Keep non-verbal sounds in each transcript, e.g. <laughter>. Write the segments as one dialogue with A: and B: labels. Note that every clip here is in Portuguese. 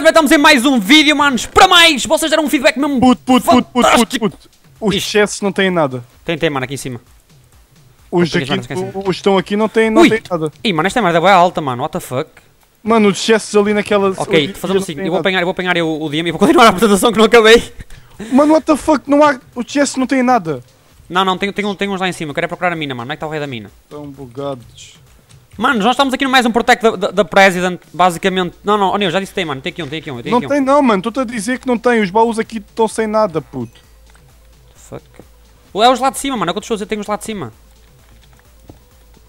A: Basicamente estamos em mais um vídeo, manos. Para mais! Vocês deram um feedback mesmo
B: Puto, puto, puto, puto, puto,
A: fantástico.
B: puto. Os
A: Isto.
B: chesses não têm nada.
A: Tem, tem, mano, aqui em cima.
B: Os
A: não esqueci.
B: os estão aqui não têm, não
A: Ui.
B: têm nada.
A: Ih, mano, esta merda é alta, mano. What the fuck?
B: Mano, os chesses ali naquela.
A: Ok, fazemos assim. Eu vou apanhar, eu vou apanhar o, o DM e vou continuar a apresentação que não acabei.
B: Mano, what the fuck? Não há. Os chesses não têm nada.
A: Não, não, tem, tem, tem uns lá em cima. Eu quero é procurar a mina, mano. Onde é que está o rei da mina?
B: Estão bugados.
A: Mano, nós estamos aqui no mais um Protect da, da, da President. Basicamente. Não, não, oh, Neo, já disse que tem, mano. Tem aqui um, tem aqui um. Tem
B: Não
A: aqui um.
B: tem, não, mano. Estou-te a dizer que não tem. Os baús aqui estão sem nada, puto.
A: Fuck. É os lá de cima, mano. É o que eu estou a dizer. Tem os lá de cima.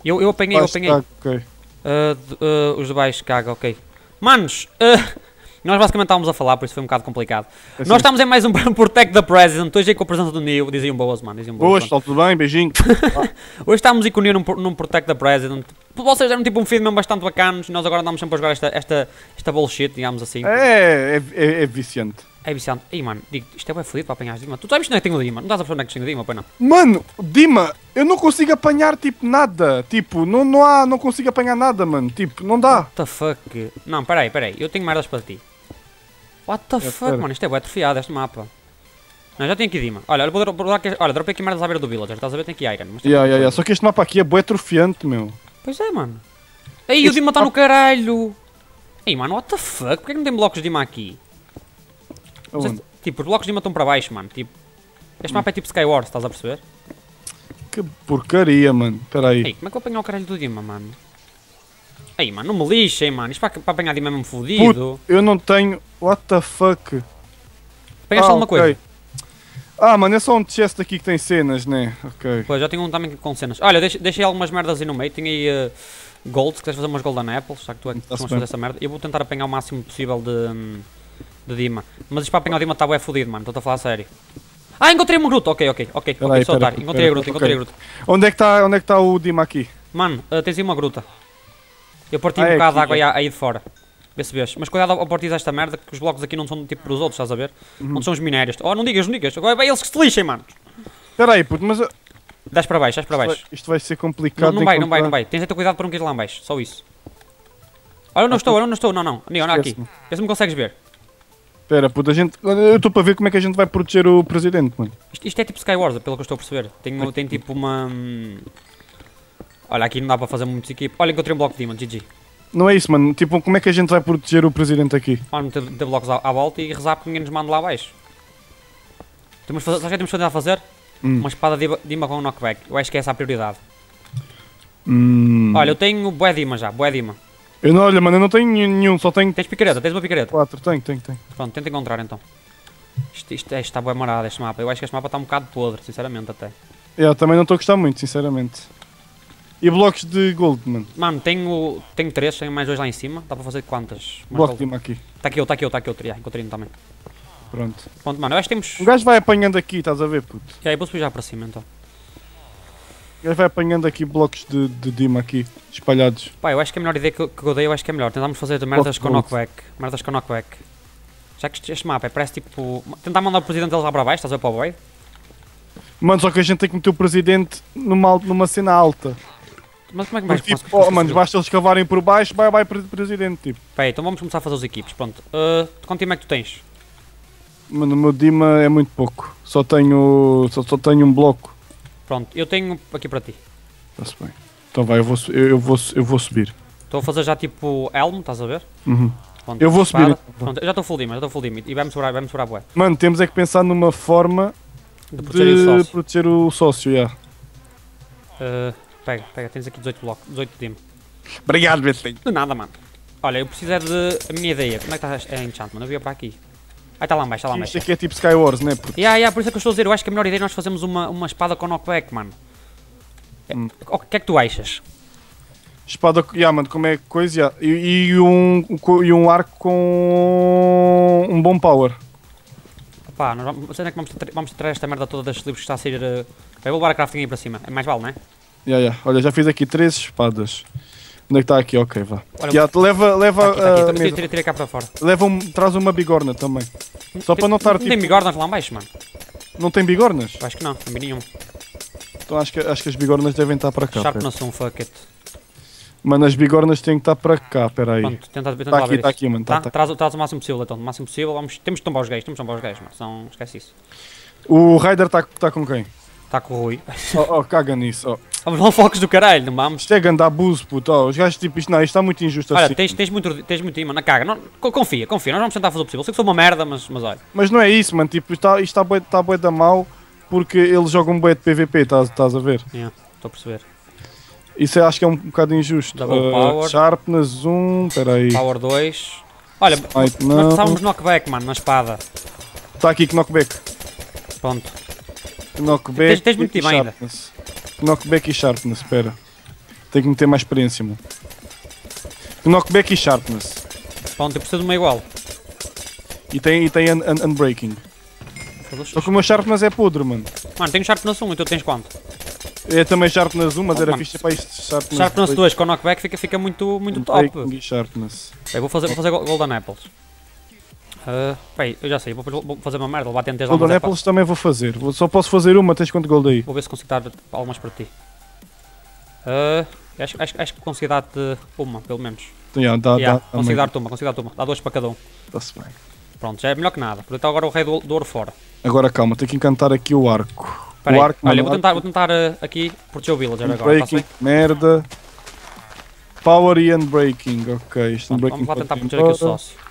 A: Eu, eu apanhei, eu apanhei.
B: tá.
A: Uh, de- uh, os de baixo, caga, ok. Manos, uh, nós basicamente estávamos a falar, por isso foi um bocado complicado.
B: É
A: nós
B: assim.
A: estamos em mais um <laughs> Protect the President, hoje aí com a presença do Neo, diziam boas, mano, diziam boas.
B: Boas, está tudo bem? Beijinho. <laughs>
A: Hoje estamos com o Neo num, num Protect the President. Vocês deram tipo um feed mesmo bastante bacanos e nós agora andamos sempre a jogar esta, esta, esta bullshit, digamos assim.
B: É, é, é, é viciante.
A: É viciante. Ei, mano, digo, isto é bem fodido para apanhar Dima. Tu sabes que não é que tenho o Dima, não estás a perceber onde é que tenho o Dima, pois não?
B: Mano, Dima, eu não consigo apanhar tipo nada. Tipo, não, não há, não consigo apanhar nada, mano. Tipo, não dá.
A: What the fuck? Não, peraí, peraí, eu tenho merdas para ti. What the fuck,
B: pera.
A: mano, isto é bué atrofiado, este mapa. Não, já tenho aqui Dima. Olha, olha, vou dro- vou dar aqui- olha, dropei aqui merdas à beira do Villager, estás a ver? Tem aqui Iron. Mas tem
B: Yeah, yeah, yeah. Só que este mapa aqui é bué atrofiante, meu.
A: Pois é, mano. Ei, o
B: Este
A: Dima está no caralho. Ei, mano, what the fuck? Porquê que não tem blocos de Dima aqui? Se- tipo, os blocos de Dima estão para baixo, mano. Tipo, este mapa é tipo Skywars, estás a perceber?
B: Que porcaria, mano. Espera aí.
A: Ei, como é que eu apanhar o caralho do Dima, mano? Ei, mano, não me lixem, mano. Isto para, para apanhar Dima é mesmo fodido.
B: Eu não tenho. What the fuck?
A: Apanhaste
B: Ah,
A: alguma
B: ok.
A: coisa?
B: Ah, mano, é só um chest aqui que tem cenas, né? Ok.
A: Pois, já tenho um também com cenas. Olha, deixei, deixei algumas merdas aí no meio. Tenho aí uh, gold, se quiseres fazer umas golden apples, já que tu é que costumas
B: bem.
A: fazer essa merda. Eu vou tentar apanhar o máximo possível de, de Dima. Mas isto para apanhar o Dima está bué fodido, mano. Estou a falar a sério. Ah, encontrei uma gruta. Ok, ok, ok.
B: Pera
A: ok,
B: aí, pera aí,
A: Encontrei a gruta, encontrei a gruta.
B: Onde é que está é que tá o Dima aqui?
A: Mano, uh, tens aí uma gruta. Eu parti
B: Ah,
A: um
B: é
A: bocado de água
B: é.
A: aí, aí de fora. Vê se vês. Mas cuidado ao partir desta merda, que os blocos aqui não são tipo para os outros, estás a ver?
B: Uhum.
A: Não são os minérios. Oh, não digas, não digas. Agora vai eles que se lixem, mano.
B: Espera aí, puto, mas.
A: Desce para baixo, desce para
B: Isto vai,
A: baixo.
B: isto vai ser
A: Não,
B: complicado.
A: não
B: de
A: vai, não vai, não vai. Tens de ter cuidado para não cair lá em baixo, só isso. Olha eu estou, olha onde eu estou, não, não. Ali, olha aqui. Vê se me consegues ver.
B: Espera, puto, a gente. Eu estou para ver como é que a gente vai proteger o presidente, mano.
A: Isto, isto é tipo Skywars, pelo que eu estou a perceber. Tem, tem tipo uma... Olha, aqui não dá para fazer muitos equipes. Olha, encontrei um bloco de Demon, GG.
B: Não é isso, mano. Tipo, como é que a gente vai proteger o presidente aqui?
A: Vamos meter, meter blocos à, à volta e rezar porque ninguém nos manda lá abaixo. Temos, fazer, sabes o que temos de fazer?
B: Hum.
A: Uma espada de Dima com um knockback. Eu acho que é essa a prioridade.
B: Hum.
A: Olha, eu tenho bué Dima já, bué Dima.
B: Eu não, olha, mano, eu não tenho nenhum, só tenho
A: Tens picareta, tens uma picareta.
B: quatro. Tenho, tenho, tenho.
A: Pronto, tenta encontrar então. Isto, isto, isto está bué marado este mapa. Eu acho que este mapa está um bocado podre, sinceramente até.
B: Eu também não estou a gostar muito, sinceramente. E blocos de gold, mano.
A: Mano, tenho, tenho três, tenho mais dois lá em cima. Dá para fazer quantas?
B: Bloco de Dima aqui.
A: Está aqui eu, está aqui eu, está aqui eu. Já, encontrei também.
B: Pronto.
A: Pronto, mano, eu acho que temos...
B: O gajo vai apanhando aqui, estás a ver, puto?
A: Já, eu vou subir já para cima então.
B: O gajo vai apanhando aqui blocos de, de Dima aqui, espalhados.
A: Pá, eu acho que a melhor ideia que, eu- que eu dei, eu acho que é melhor. Tentámos fazer merdas com knockback. Merdas com knockback. Já que este, este mapa é, parece tipo... Tentar mandar o presidente deles lá para baixo, estás a ver para o boy?
B: Mano, só que a gente tem que meter o presidente numa, numa cena alta.
A: Mas como é que mais
B: tipo, oh, mano, basta eles cavarem por baixo, vai, vai pre- presidente, tipo.
A: Pá, então vamos começar a fazer os equipes, pronto. Uh, quanto tempo é que tu tens?
B: Mano, o meu Dima é muito pouco. Só tenho, só, só tenho um bloco.
A: Pronto, eu tenho aqui para ti.
B: Está-se bem. Então vai, eu vou, eu, eu vou, eu vou subir.
A: Estou a fazer já tipo elmo, estás a ver?
B: Uhum.
A: Pronto,
B: Eu vou subir, então.
A: Pronto, eu já estou full dimmer, já estou full dimmer. E vai-me sobrar, vai-me sobrar bué.
B: Mano, temos é que pensar numa forma
A: De proteger o
B: de
A: sócio.
B: proteger o sócio, yeah.
A: Uh, pega, pega, tens aqui 18 blocos, 18 dim.
B: Obrigado, Betinho.
A: De nada, mano. Olha, eu preciso é de... A minha ideia, como é que está a enchantment? Eu via para aqui. Aí está lá embaixo, está lá
B: Isto
A: embaixo.
B: aqui é tipo Skywars, né? puto?
A: Yeah, yeah, por isso é que eu estou a dizer, eu acho que a melhor ideia é nós fazermos uma, uma espada com knockback, mano. É-
B: Hum.
A: O que é que tu achas?
B: Espada, yeah, mano, como é que coisa, yeah. e, e um, e um arco com um bom power.
A: Pá, nós vamos, sei que vamos, vamos tirar esta merda toda das livros que está a sair... Uh... Vai levar a crafting aí para cima, é mais vale, não é?
B: Yeah, yeah. Olha, já fiz aqui três espadas. Onde é que está aqui? Ok, vá.
A: Olha,
B: Yeah, leva, leva,
A: Tá aqui, tá aqui, tira,
B: mesa.
A: tira, tira cá para fora.
B: leva um, traz uma bigorna também. Só para não estar
A: Não tem
B: tipo.
A: bigornas lá embaixo, mano.
B: Não tem bigornas?
A: Acho que não, não nenhum.
B: Então acho que, acho que as bigornas devem estar para cá.
A: Sharp
B: pera.
A: na um fuck it.
B: Mano, as bigornas têm que estar para cá, peraí.
A: Pronto, tenta, tenta
B: Tá aqui,
A: ver
B: tá
A: isto.
B: aqui, mano.
A: Tá?
B: Tá, tá.
A: Traz, traz o máximo possível, então. O máximo possível. Vamos, temos de tombar os gays, temos de tombar os gays, mano. Senão esquece isso.
B: O Raider está tá com quem?
A: Está com o Rui.
B: Oh, oh, caga nisso. Oh. <laughs>
A: Vamos lá, focos do caralho, não vamos?
B: Isto é grande abuso, puto. Oh, os gajos, tipo, isto, não, isto está muito injusto
A: Olha,
B: assim.
A: tens, tens muito, tens muito na caga. Não, co- confia, confia. Nós vamos tentar fazer o possível. Sei que sou uma merda, mas, mas olha.
B: Mas não é isso, mano. Tipo, isto está isto tá bué, tá bué da mal porque eles jogam bué de PVP, estás estás a ver?
A: Yeah, Estou a perceber.
B: Isso eu acho que é um bocado injusto.
A: Double
B: Uh,
A: power.
B: Sharpness 1, peraí.
A: Power 2. Olha,
B: Smite
A: nós precisávamos de knockback, mano, na espada.
B: Está aqui knockback.
A: Pronto.
B: Knockback
A: Tens- tens muito
B: e
A: time ainda.
B: sharpness. Knockback e sharpness, espera. Tenho que meter mais experiência, mano. Knockback e sharpness.
A: Pronto, eu preciso de uma igual.
B: E tem, e tem un, un- unbreaking. Só que o meu sharpness é podre, mano.
A: Mano, tenho Sharpness 1 e tu tens quanto?
B: É também sharpness 1, mas
A: Oh,
B: era
A: mano.
B: fixe para isto. Sharpness,
A: Sharpness 2 com knockback fica, fica muito, muito top.
B: E sharpness.
A: Eu vou fazer, vou fazer go- Golden Apples. Uh, peraí, eu já sei, vou, vou fazer uma merda, vou bater lá,
B: Golden
A: é
B: Apples também vou fazer. Vou- Só posso fazer uma, tens quanto gold aí?
A: Vou ver se consigo dar algumas para ti. Uh, acho, acho, acho que consigo dar-te uma, pelo menos.
B: Yeah, dá,
A: Yeah,
B: dá,
A: consigo dar-te uma, consigo dar-te uma. Dá duas para cada um.
B: Tá-se bem.
A: Pronto, já é melhor que nada. Por então agora o rei do, do ouro fora.
B: Agora calma, tenho que encantar aqui o arco.
A: Espera
B: o arco,
A: olha, vou tentar, vou tentar uh, aqui proteger o villager agora.
B: Unbreaking, merda. Power e unbreaking, ok. Isto
A: Pronto,
B: unbreaking
A: vamos lá tentar proteger aqui o sócio.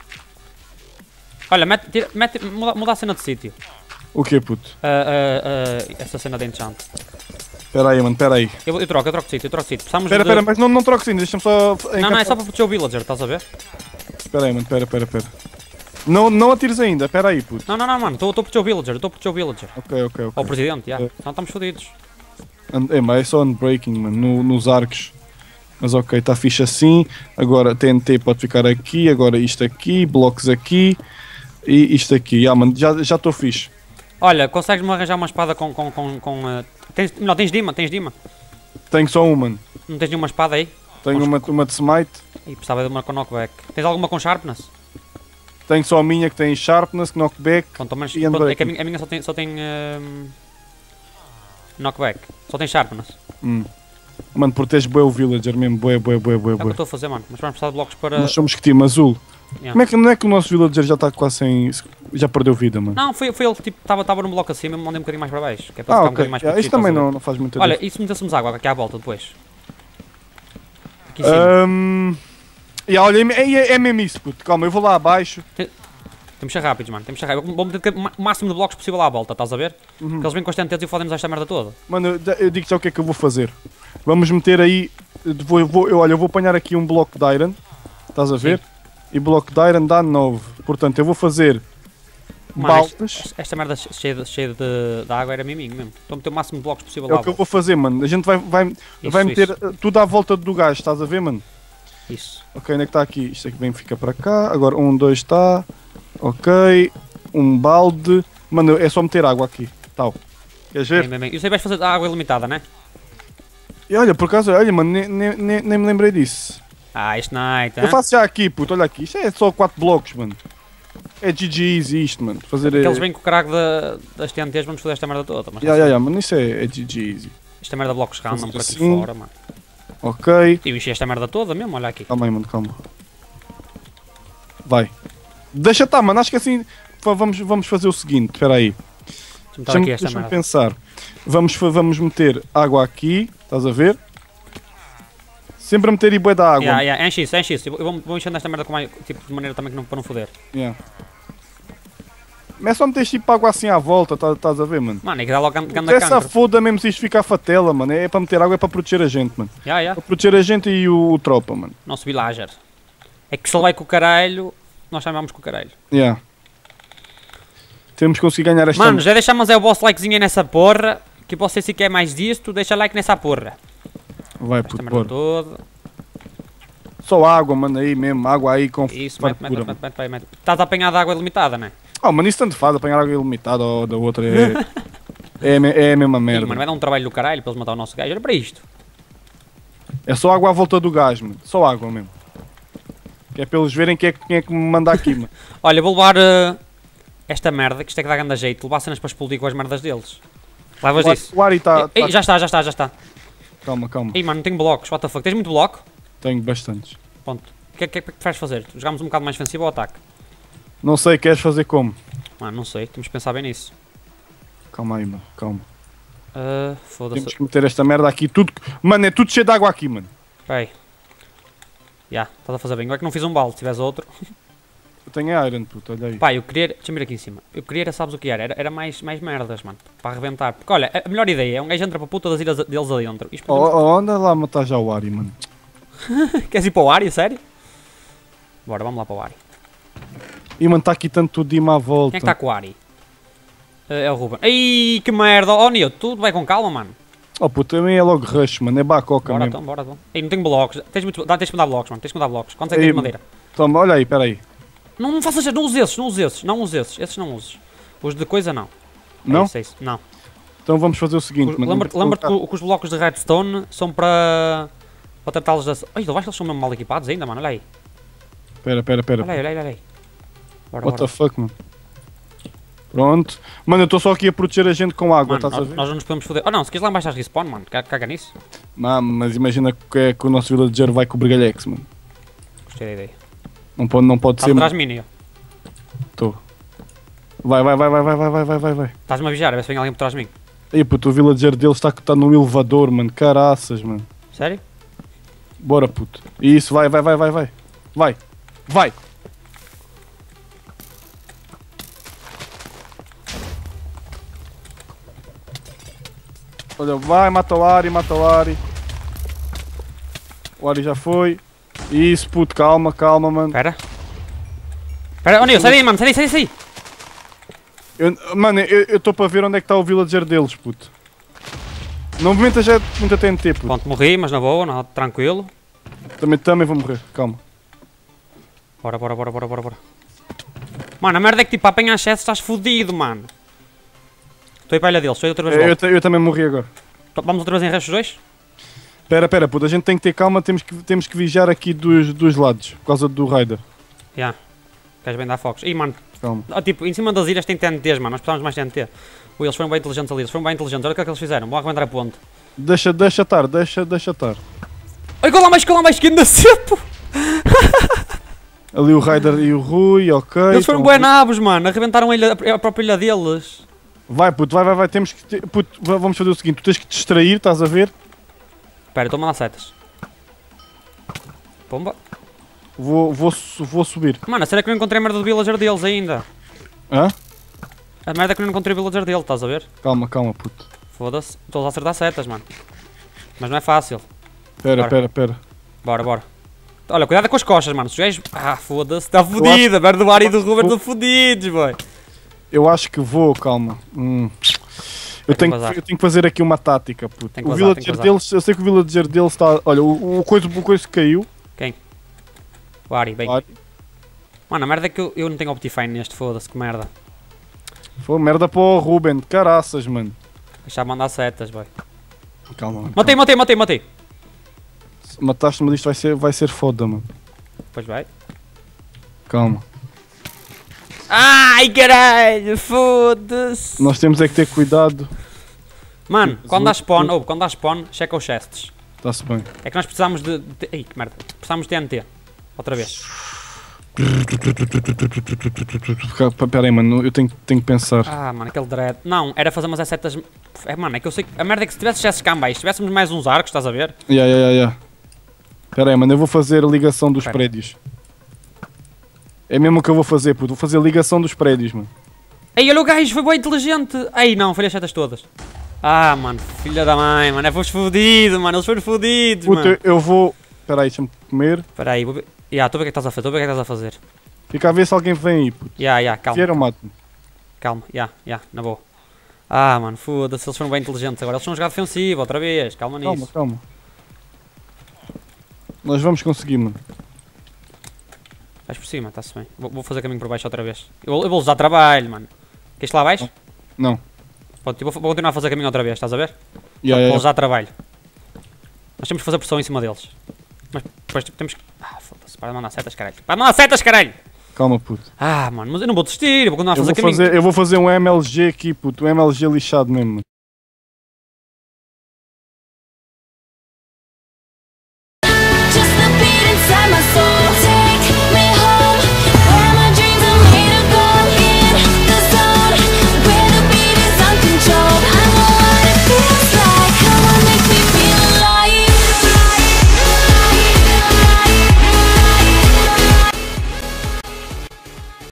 A: Olha, mete, tira- mete, muda, muda a cena de sítio.
B: O que puto?
A: Uh, uh, uh, essa cena de enchant.
B: Espera aí, mano, espera aí.
A: Eu, eu troco, eu troco de sítio, eu troco de sítio. Precisamos
B: Espera,
A: de...
B: espera, mas não, não troques ainda, deixa-me só.
A: Não, não, é só para proteger o villager, estás a ver?
B: Espera aí, mano, espera, espera, espera. Não, não atires ainda, espera aí, puto.
A: Não, não, não, mano, estou a proteger o villager, estou a proteger o villager.
B: Ok, ok, ok.
A: Ou o presidente, já.
B: É.
A: Senão estamos fodidos.
B: É, mas é só unbreaking, mano, no- nos arcos. Mas ok, está fixe assim. Agora TNT pode ficar aqui, agora isto aqui, blocos aqui e isto aqui. Ah, mano, já já estou fixe.
A: Olha, consegues-me arranjar uma espada com. com, com, com uh, tens, não, tens Dima, tens Dima.
B: Tenho só uma, mano.
A: Não tens nenhuma espada aí?
B: Tenho uma, uma de smite.
A: E precisava de uma com knockback. Tens alguma com sharpness?
B: Tenho só a minha que tem sharpness, knockback.
A: Pronto, mas
B: E
A: pronto, é que a minha, a minha só tem. Só tem um, knockback. Só tem sharpness.
B: Hum. Mano, protege bué o villager mesmo, bué, bué, bué, bué,
A: É o que eu estou a fazer, mano. Mas vamos precisar de blocos para.
B: Nós somos que time azul.
A: Yeah.
B: Como é que, não é que o nosso villager já está quase sem. já perdeu vida, mano?
A: Não, foi, foi ele que tipo, estava no bloco acima e me mandei um bocadinho mais para baixo. Que é para
B: ah,
A: ficar um bocadinho mais
B: Yeah, isto também não, não faz muita
A: Olha, e se metêssemos água aqui à volta depois? Aqui em cima.
B: Ahm, yeah, olha, é, é, é mesmo isso, puto. Calma, eu vou lá abaixo.
A: Temos que ser rápidos, mano. Temos que ser rápidos. Vou meter o máximo de blocos possível à volta, estás a ver?
B: Uhum.
A: Porque eles vêm constantes e fodem-nos esta merda toda.
B: Mano, eu, digo já o que é que eu vou fazer. Vamos meter aí. Vou, vou, eu, olha, eu vou apanhar aqui um bloco de iron. Estás a ver? E bloco de iron dá 9. Portanto, eu vou fazer
A: Mano,
B: baldas.
A: Esta merda che- cheia de, cheia de, de água era miminho mesmo. Estou a meter o máximo de blocos possível
B: É o que eu vou fazer, mano. A gente vai, vai,
A: Isso,
B: vai meter
A: isso,
B: tudo à volta do gajo, estás a ver, mano?
A: Isso.
B: Ok, onde é que está aqui? Isto aqui bem fica para cá. Agora um, dois está. Ok. Um balde. Mano, é só meter água aqui. Tal. Queres ver?
A: Bem, bem, bem. E você vais fazer água ilimitada, né?
B: E olha, por acaso, olha, mano, nem, nem, nem, nem me lembrei disso.
A: Ah, este night,
B: Eu
A: hein?
B: faço já aqui, puto, olha aqui. Isto é só 4 blocos, mano. É GG easy isto, mano. Fazer.
A: Porque eles
B: é...
A: vêm com o carago da- das TNTs, vamos fazer esta merda toda. Mas
B: Ya, ya, ya, mano, isso é, é GG easy.
A: esta merda de blocos random para aqui
B: assim.
A: fora, mano.
B: Ok.
A: E eu enchi esta merda toda mesmo, olha aqui.
B: Calma aí, mano, calma. Vai. Deixa estar, mano. Acho que assim. Vamos, vamos fazer o seguinte, espera aí.
A: Deixa-me aqui merda.
B: pensar. Vamos, vamos meter água aqui, estás a ver? Sempre a meter e bué da água.
A: Yeah, yeah, enche isso, enche isso. Eu vou, vou enchendo esta merda com mais, tipo, de maneira também que não, para não foder.
B: Yeah. Mas é só meter tipo água assim à volta, tá- estás a ver, mano?
A: Mano, é que dá logo ganda
B: Porque essa foda mesmo se isto ficar fatela, mano. É para meter água, é para proteger a gente, mano.
A: Yeah, yeah.
B: Para proteger a gente e o, o tropa, mano.
A: Nosso villager. É que se ele vai com o caralho, nós vamos com o caralho.
B: Yeah. Temos que conseguir ganhar esta.
A: Mano, já deixamos é o vosso likezinho aí nessa porra. Que você se quer mais disto, deixa like nessa porra.
B: Vai,
A: Esta
B: puto,
A: merda
B: bora.
A: toda.
B: Só água, mano, aí mesmo. Água aí com
A: Isso, mete, mete, mete, mete, mete, mete. Estás a apanhar de água ilimitada, né?
B: Oh, mano, isso tanto faz, apanhar água ilimitada ou da outra é. <laughs> é, é a mesma
A: Ih,
B: merda.
A: mano, vai dar um trabalho do caralho para eles matar o nosso gajo. Olha para isto.
B: É só água à volta do gás, mano. Só água mesmo. Que é para eles verem quem é, que- quem é que me manda aqui, mano. <laughs>
A: Olha, vou levar eh, esta merda, que isto é que dá grande jeito. Levar cenas para explodir com as merdas deles. Levas
B: O ar-
A: isso.
B: O ar está.
A: Ei, já está, já está, já está.
B: Calma, calma.
A: Ei, mano, não tenho blocos. What the fuck? Tens muito bloco?
B: Tenho bastantes.
A: Ponto. O que é que é que preferes fazer? Jogámos um bocado mais defensivo ou ataque?
B: Não sei, queres fazer como?
A: Mano, não sei, temos que pensar bem nisso.
B: Calma aí, mano. Calma.
A: Ah, Foda-se.
B: Temos que meter esta merda aqui. Tudo... Mano, é tudo cheio de água aqui, mano.
A: Espera aí. Já, estás a fazer bem. Agora que não fiz um balde, se tivesse outro. <laughs>
B: Eu tenho iron, puto. Olha aí.
A: Pá, eu queria. Deixa-me ver aqui em cima. Eu queria, era, sabes o que era? Era, era mais, mais merdas, mano. Para arrebentar. Porque olha, a melhor ideia é um gajo entra para puta das ilhas deles adentro. Isto
B: Oh, oh, anda lá matar já o Ari, mano. <laughs>
A: Queres ir para o Ari, sério? Bora, vamos lá para o Ari.
B: E mano, está aqui tanto Dima à volta.
A: Quem é que está com o Ari? Eh, é o Ruben. Ai, que merda! Oh, Neo, tudo vai com calma, mano.
B: Oh puto, também é logo rush, mano. É bacoca
A: Bora
B: mesmo.
A: então, bora então. Ei, não tenho blocos. Tens, muito, tens que mudar blocos, mano. Tens que mudar blocos. Quantos é que tens de madeira?
B: Toma, olha aí, peraí.
A: Não, não faças, não uses esses, não uses esses, não uses esses. Esses não uses. Os de coisa não. É
B: Não?
A: isso, é isso. Não.
B: Então vamos fazer o seguinte.
A: Lembra-te lembra-te que, que os blocos de redstone são para. para tratá-los da. Ai, eu acho que eles são mesmo mal equipados ainda, mano. Olha aí.
B: Pera, pera, pera.
A: Olha aí, olha aí, olha aí. Bora,
B: What
A: bora.
B: the fuck, mano. Pronto. Mano, eu estou só aqui a proteger a gente com água,
A: Mano,
B: estás a
A: nós,
B: ver?
A: nós não nos podemos foder. Oh não, se queres lá embaixo estás respawn, mano. Caga, caga nisso.
B: Não, mas imagina que é que o nosso villager vai com o Brigalhex, mano.
A: Gostei da ideia.
B: Não pode, não pode
A: Estás
B: ser.
A: atrás de mim, Neo.
B: Tô. Vai, vai, vai, vai, vai, vai, vai, vai, vai.
A: Estás-me a vigiar, a ver se vem alguém por trás de mim.
B: Aí, puto, o villager dele está, está no elevador, mano. Caraças, mano.
A: Sério?
B: Bora, puto. Isso, vai, vai, vai, vai, vai. Vai. Vai. Olha, vai, mata o Ari, mata o Ari. O Ari já foi. Isso, puto, calma, calma, mano.
A: Espera. Espera, oh Neo, sai daí, mano, sai daí, sai daí, sai daí.
B: Eu- mano, eu estou para ver onde é que está o villager deles, puto. Não me metas já muita TNT, puto.
A: Pronto, morri, mas na boa, não, tranquilo.
B: Também, também vou morrer, calma.
A: Bora, bora, bora, bora, bora, bora. Mano, a merda é que tipo, apanhar chest estás fodido, mano. Estou aí para a ilha deles, estou aí outra vez
B: Eu, eu, ta- eu também morri agora.
A: Vamos outra vez em restos dois?
B: Pera, pera, puto, a gente tem que ter calma, temos que, temos que vigiar aqui dos, dos lados, por causa do Raider.
A: Já. Queres bem dar focos? Ih, mano,
B: Calma.
A: ah, tipo, em cima das ilhas tem TNTs, mano. Nós precisamos mais TNT. Ui, eles foram bem inteligentes ali, eles foram bem inteligentes. Olha o que é que eles fizeram. Vão arrebentar a ponte.
B: Deixa, deixa estar, deixa, deixa estar.
A: Ai, cola mais, cola mais, que ainda cedo!
B: Ali o Raider e o Rui, ok.
A: Eles foram
B: então-
A: nabos, mano. Arrebentaram a, ilha, a própria ilha deles.
B: Vai, puto, vai, vai, vai, temos que. Puto, va- vamos fazer o seguinte: tu tens que te distrair, estás a ver?
A: Espera, estou a mandar setas. Pomba.
B: Vou, vou, vou subir.
A: Mano, será que eu não encontrei a merda do villager deles ainda?
B: Hã?
A: A merda é que eu não encontrei o villager dele, estás a ver?
B: Calma, calma, puto.
A: Foda-se. Estou a acertar setas, mano. Mas não é fácil.
B: Pera,
A: Bora.
B: pera, pera.
A: Bora, bora. Olha, cuidado com as costas, mano. Se os gajos... Ah, foda-se. Está fodida. A merda do Ari e do Ruben estão fodidos, boy.
B: Eu acho que vou, calma. Hum. Eu tenho, que, eu tenho que fazer aqui uma tática, puto.
A: Tem que
B: o
A: vazar, tem que
B: villager deles, eu sei que o villager deles está. Olha, o, o, coisa, o coisa que caiu.
A: O Ari, bem.
B: Ari.
A: Mano, a merda é que eu, eu não tenho Optifine neste, foda-se, que merda.
B: Foi merda para o Ruben, caraças, mano.
A: Deixa mandar setas, boy.
B: Calma, mano.
A: Matei, matei, matei, matei.
B: Mataste, mas isto vai ser, vai ser foda, mano.
A: Pois vai.
B: Calma.
A: Ai, caralho, foda-se.
B: Nós temos é que ter cuidado.
A: Mano, quando dá
B: azul,
A: spawn, ou quando dá spawn, checa os chests.
B: Está-se bem.
A: É que nós precisamos de... de... Ai, que merda. Precisamos de TNT. Outra vez.
B: Espera aí, mano. Eu tenho, tenho que pensar.
A: Ah, mano, aquele dread. Não, era fazer umas setas... É, mano, é que eu sei... A merda é que se tivesse chests cá baixo, se tivéssemos mais uns arcos, estás a ver?
B: Ya, ya, ya, ya. Espera aí, mano. Eu vou fazer a ligação dos
A: Espera.
B: prédios. É mesmo o que eu vou fazer, puto. Vou fazer a ligação dos prédios, mano.
A: Ei, olha o gajo, foi bem inteligente. Ei, não, falhei as setas todas. Ah, mano, filha da mãe, mano, é fomos fodidos, mano, eles foram fodidos,
B: Puto,
A: mano.
B: eu, eu vou. Espera aí, deixa-me comer.
A: Espera aí, vou ver... Ya, estou a ver o que é estás a fazer, estou a ver o que é que estás a fazer.
B: Fica a ver se alguém vem aí, puto.
A: Ya, ya, calma,
B: Vier eu mato-me.
A: calma, ya, ya, na boa. Ah, mano, foda-se, eles foram bem inteligentes agora, eles são um jogar defensivo, outra vez, calma
B: Calma,
A: nisso.
B: calma. Nós vamos conseguir, mano.
A: Vais por cima, está-se bem. Vou, vou fazer caminho por baixo outra vez. Eu, eu vou usar trabalho, mano. Queres lá abaixo?
B: Não.
A: Pronto, vou, vou continuar a fazer caminho outra vez, estás a ver?
B: Ya,
A: Vou
B: ya.
A: usar trabalho. Nós temos que fazer pressão em cima deles. Mas depois temos que... Ah, foda-se, para de mandar setas, caralho. Para de mandar setas, caralho!
B: Calma, puto.
A: Ah, mano, mas eu não vou desistir, eu vou continuar a
B: Eu
A: fazer
B: vou
A: caminho.
B: fazer, eu vou fazer um MLG aqui, puto. Um MLG lixado mesmo. mano.